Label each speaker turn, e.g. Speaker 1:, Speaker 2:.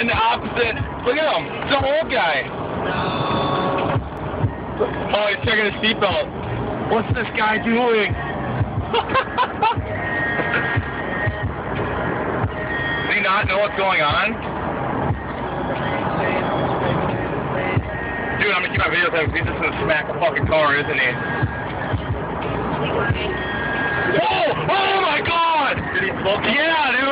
Speaker 1: in the opposite. Look at him. It's an old guy. Oh, he's checking his seatbelt. What's this guy doing? Does he not know what's going on? Dude, I'm gonna keep my videos up. He's just gonna smack the fucking car, isn't he? Whoa! Oh my god!
Speaker 2: Did he?
Speaker 1: Yeah, dude!